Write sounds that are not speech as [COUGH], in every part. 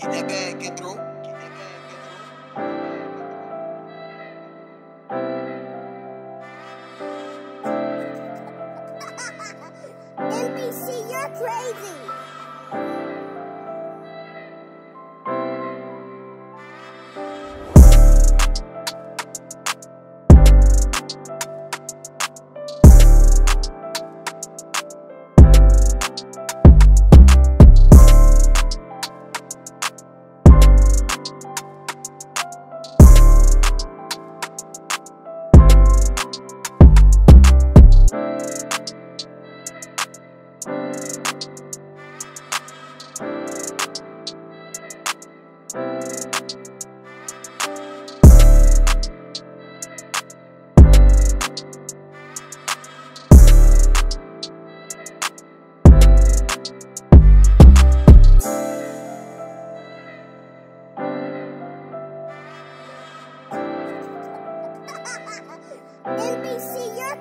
Get that bag, get through. [LAUGHS] NBC, you're crazy.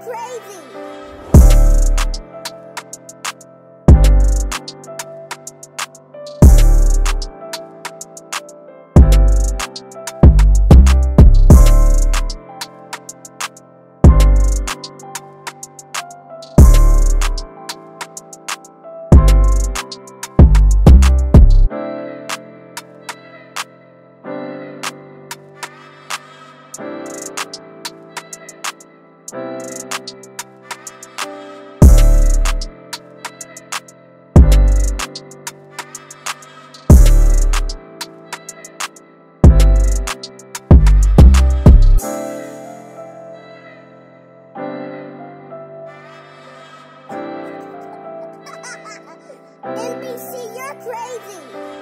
crazy. Thank crazy.